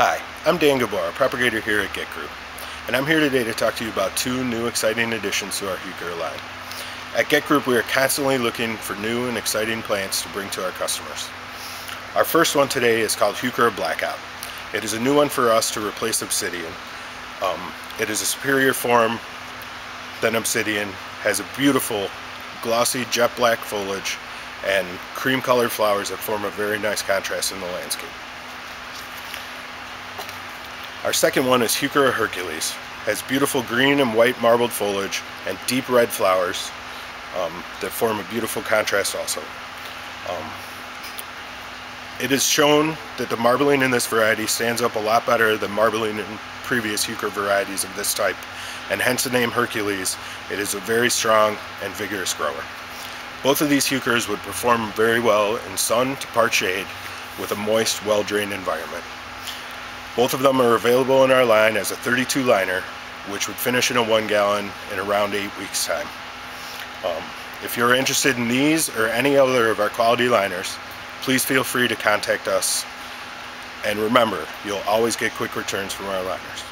Hi, I'm Dan Gabor, propagator here at Get Group, and I'm here today to talk to you about two new exciting additions to our Heuchera line. At Get Group, we are constantly looking for new and exciting plants to bring to our customers. Our first one today is called Heuchera Blackout. It is a new one for us to replace Obsidian. Um, it is a superior form than Obsidian, has a beautiful glossy jet black foliage and cream colored flowers that form a very nice contrast in the landscape. Our second one is Heuchera Hercules. Has beautiful green and white marbled foliage and deep red flowers um, that form a beautiful contrast also. Um, it is shown that the marbling in this variety stands up a lot better than marbling in previous Heuchera varieties of this type, and hence the name Hercules. It is a very strong and vigorous grower. Both of these Heucheras would perform very well in sun to part shade with a moist, well-drained environment. Both of them are available in our line as a 32 liner, which would finish in a one gallon in around eight weeks time. Um, if you're interested in these or any other of our quality liners, please feel free to contact us. And remember, you'll always get quick returns from our liners.